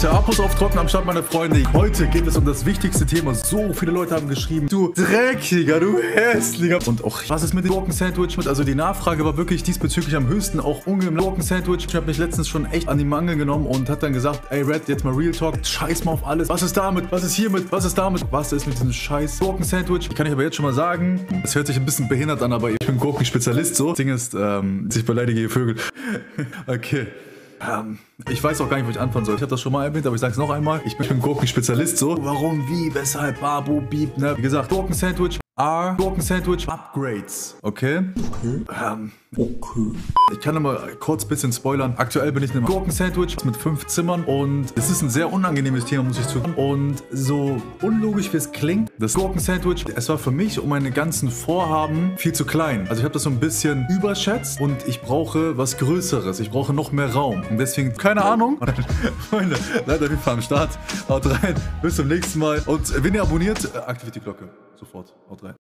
Leute, Abos auf Trocken am Start, meine Freunde. Heute geht es um das wichtigste Thema. So viele Leute haben geschrieben, du Dreckiger, du Hässlicher. Und auch, was ist mit dem Gurken-Sandwich? Also die Nachfrage war wirklich diesbezüglich am höchsten. Auch Unge im Gurken-Sandwich. Ich habe mich letztens schon echt an die Mangel genommen und hat dann gesagt, ey Red, jetzt mal Real Talk. Scheiß mal auf alles. Was ist damit? Was ist hiermit? Was ist damit? Was ist mit diesem scheiß Gurken-Sandwich? Kann ich aber jetzt schon mal sagen, es hört sich ein bisschen behindert an, aber ich bin Gurkenspezialist so. Das Ding ist, ähm, ich beleidige Vögel. okay. Ähm, ich weiß auch gar nicht, wo ich anfangen soll. Ich habe das schon mal erwähnt, aber ich sage es noch einmal. Ich bin, bin Gurkenspezialist so. Warum, wie, weshalb, Babu, Beep, ne? Wie gesagt, Gurken-Sandwich are Gurken-Sandwich Upgrades. Okay? Okay. Ähm, okay. Ich kann mal kurz ein bisschen spoilern. Aktuell bin ich in einem Gurken-Sandwich mit fünf Zimmern und es ist ein sehr unangenehmes Thema, muss ich zugeben. Und so unlogisch wie es klingt, das Gurken-Sandwich, es war für mich um meine ganzen Vorhaben viel zu klein. Also ich habe das so ein bisschen überschätzt und ich brauche was Größeres. Ich brauche noch mehr Raum. Und deswegen, keine Ahnung. Freunde, leider auf jeden Fall am Start. Haut rein. Bis zum nächsten Mal. Und wenn ihr abonniert, aktiviert die Glocke. Sofort. Haut rein.